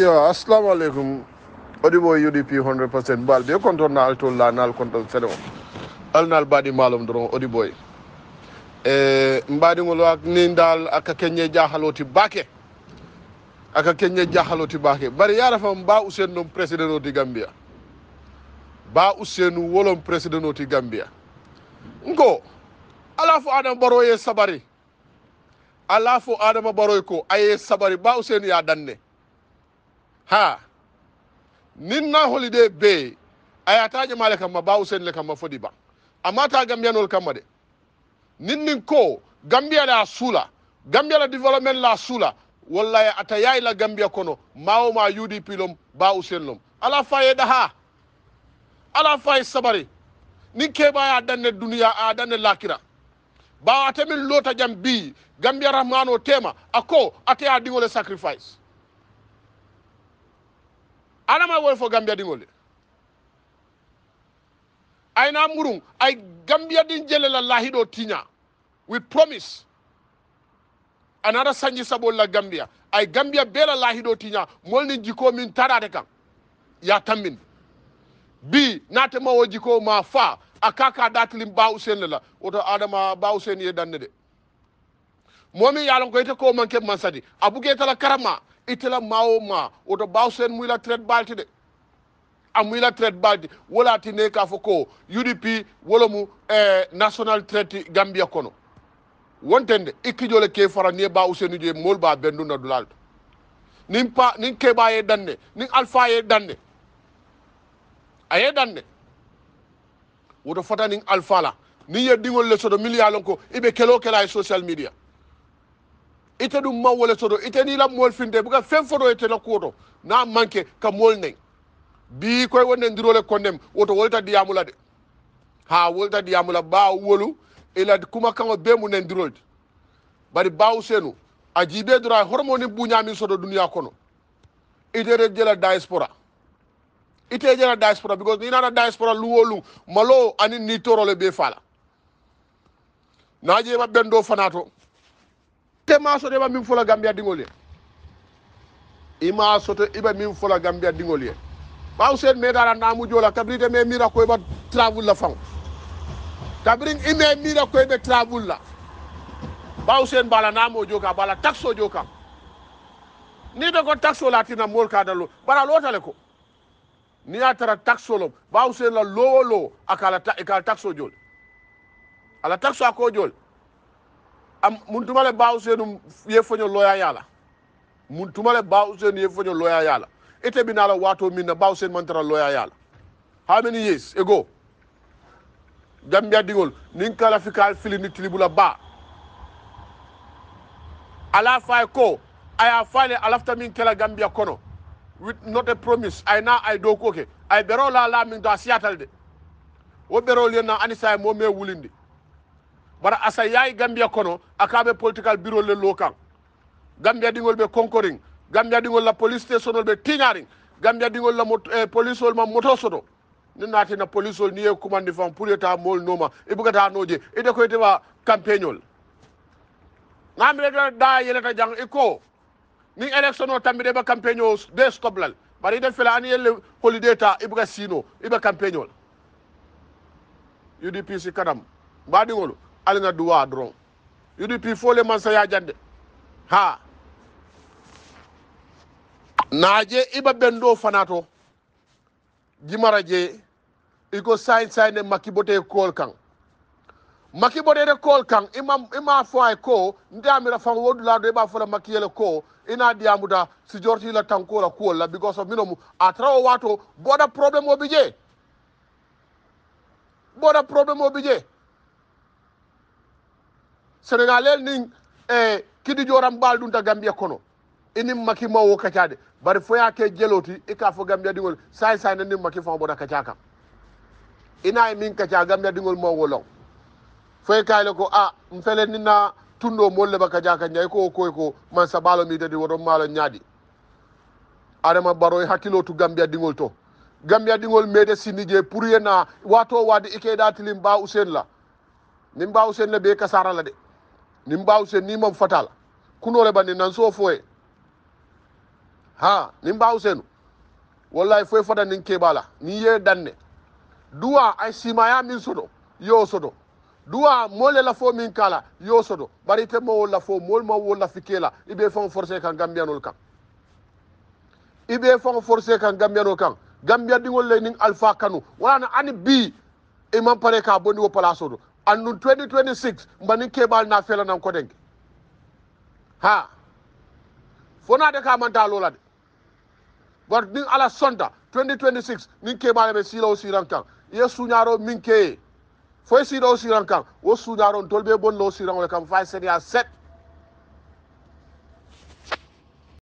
yo assalamu aleykum oɗimo udp 10 pourcent mbal ɓe kon toon naal toon la naal kon ton sene o alnal mbaɗi maalom doron oɗi boy e mbaɗigol a nidal aka keñe jahaloti baake aka keñe jahaloti baake bare yarafam mba usen noon président oti gambia ba usenu wolon président oti gambia nko ala fo adama ɓaroye sabari ala fo adama ɓaroy ko aye sabari ba usenu ya danne ha nin na holiɗe be ayataje male kamma ba usenle kamma foɗi ba amma ta gambiyanol kamma de nin nin ko gambiya la suula gambiya la développement la suula wallaye ata yayi la gambiya kono mawo ma udp lom ba usen lom ala faye ɗaha ala faye sabari nin keɓaya danne duniya a danne lakira bawa atemin lota jam bi gambiya rahmano tema ako ateya ɗigole sacrifice alama wol for gambia ɗingol de ayna murum ay gambia ɗin jelela lahiɗo tiña we promise Another Sanji saɓolla gambia ay gambia beela lahiɗo tiña molni jiko min tarate kan ya tammin bi natema wo jiko ma fa a kaka datilim ba usen la oto adama ba usen ye danne de momin yalon ko yite ko manke man sadi tala karama itela mawo ma woto bawsen muyla traite balte de a muyla traite balte wolati ne ka fo ko udp wolomu e eh, national traite gambia kono wontende ikkijole ke fara nie ba usenijo mol ba benduna dulalto nin pa nin keɓa ye danne nin alpha ye danne aye danne woto fota nin alpha la nin ye ɗigol le soto milliard lon ko iɓe kelo kela e social média ite ɗum mawwole soto ite ni lam mool finde buga fen foto ite la kuwoto na manque ka mool nayi bi koye wonde ndirole kondem woto wolta diyamula de ha wolta diyamula ba wolu ila kuma kaŋo be mu nendirolde bari bawu senu a jiibe dora hormo ni buñamin soto duniya kono itere jela diaspora ite jela diaspora because ni nana diaspora luwo lu malo ani ni torole be fala naje ma bendo fanato te ma soto iba min fola gambia diŋol ye i ma soto iba min fola gambia diŋol ye bawo sen me dara namu jola kabiri te me mira ko iba travel la faŋo kabiri i me mira ko ibe travel la bawo sen bala namo jo ka bala taxo jo ni de ko taxo la tina mool ka dalo bara lootale ko ni ya tara taxo lo bawo sen la lowo lowo aka la taxo jol ala taxo ako jol am mun tumale ba usenu ye fonyo loya yala mun tumale ba usenu ye fonyo loya yala ite binala wato minna ba usen mantara loya yala how many years ago gambia digol nin kala fikal fili ni tilibula ba ala fay ko aya fale alafta min kala gambia kono with not a promise ay na ay do koke ay bero la la min do asiatal de wo bero lena anisa mo me wulindi bara asa yayi gambia kono akabe political bureau le lo kan gambia ɗingol ɓe concoring gambia ɗingol la police station be ɓe tiñaring gambia dingol la eh, police ol ma moto sodo ni na police ol ni ye commandi fam pour eta mol noma i bugata noje ide koytewa campagne ol namire da yeleta jang i ni élection o tambide ba campagne o de stoplal bari ide fela ani yelle holiday ta e buga sino i ɓe campagne ol udp si kanam ala na duwa dɔrɔn udp fole mansaya jande ha Naje iba bendo fanato jimara je iko sign saine makibote kol makibote de kol imam ima fo ay ko ndamira fan wodu la do iba fo makiyele ko ina diamuda si jorti la tanko la ko la because of minomu atrawo wato boda problem obije boda problem obije sénégalel nin e eh, kidi joram mbal ɗum ta gambia kono inin maki mawwo kacade bare foya ke jeloti ika fo gambia ɗingol say sayna nin maki fa boɗa kaca kam ina e min kaca gambia ɗingol mawwo law foye kayle ko a ah, m fele nina tunɗo molle ba kaca ka ñayi ko koye ko man saɓalo mi dadi woto maalo ñaaɗi adama baroy e hakkilo tu gambia ɗingol to gambia ɗingol meede sinidie pour yena wato wade ikeɗatilin mba usen la min mba usen la ɓe kasara la de nin mbawsen nimam fatala le bani nan so foye ha mbaw mbawsenu wallahi foye fata nin keɓala ni ye danne dua ay simaya min soto yo sodo duwa mole fo min kala yo soto bari te la fo mol ma wo lafi kela ibe fan forcé kan gambiyanol kan ibe fan forcé kan gambiyanol kan gambiya ɗingol le nin alfa kanu wonano ani bi imam pare ka bondi wo place oto andu 2026 mbani kebal na fela nan ko denke ha fona de ka manta lola de war din ala sonda 2026 min kebal be silo siran kan ye suñaro min ke si do siran kan wo suñaro tolbe lo siran rankan fa seria 7